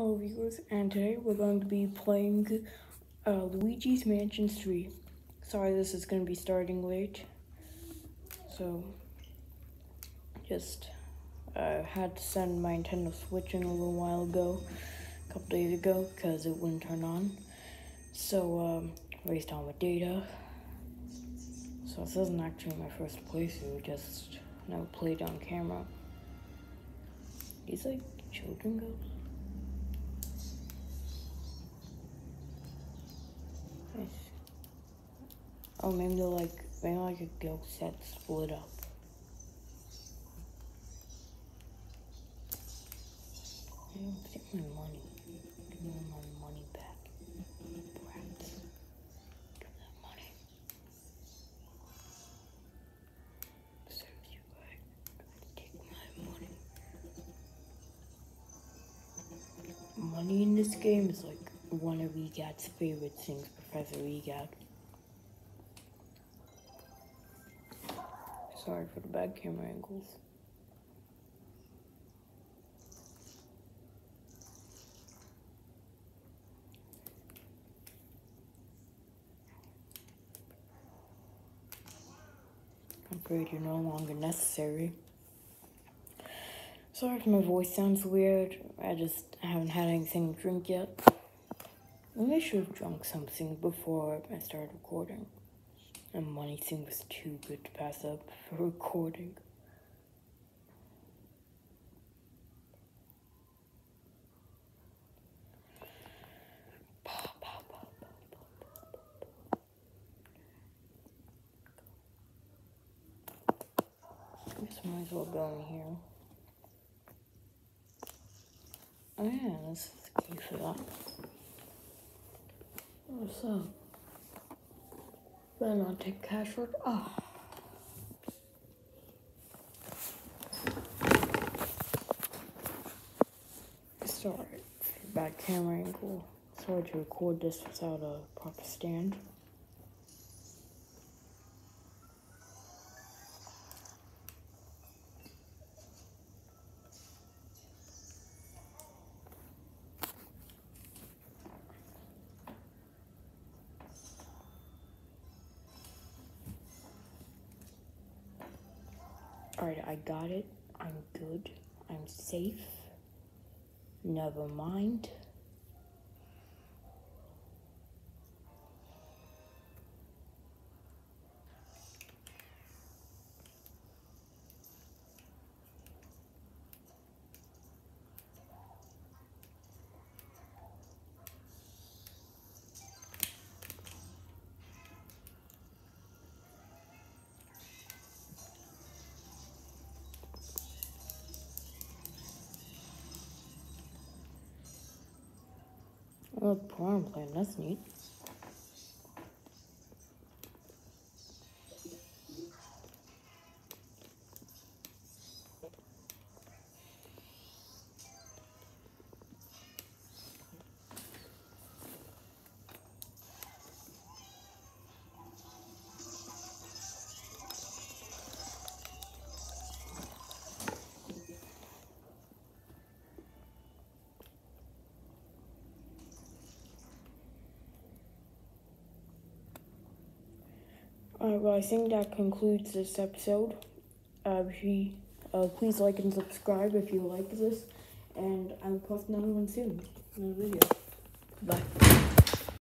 Hello viewers, and today we're going to be playing uh, Luigi's Mansion 3. Sorry this is going to be starting late. So, just uh, had to send my Nintendo Switch in a little while ago, a couple days ago, because it wouldn't turn on. So, um, waste all my data. So this isn't actually my first playthrough, just never played on camera. These like children ghosts? Oh, maybe they're like, maybe like a ghost set split up. take my money. Give me my money back. Brats. Give that money. Serves you right. Take my money. Money in this game is like one of EGAT's favorite things, Professor EGAT. Sorry for the bad camera angles. I'm afraid you're no longer necessary. Sorry if my voice sounds weird. I just haven't had anything to drink yet. Maybe I should have drunk something before I started recording. And money seems too good to pass up for recording. Guess might as well go in here. Oh yeah, this is the key for that. What's up? Better not take cash for. Oh. Sorry bad camera angle. Sorry to record this without a proper stand. Alright, I got it. I'm good. I'm safe. Never mind. Oh, porn plan, that's neat. All right, well, I think that concludes this episode. Uh, she, uh, please like and subscribe if you like this, and I will post another one soon, another video. Bye.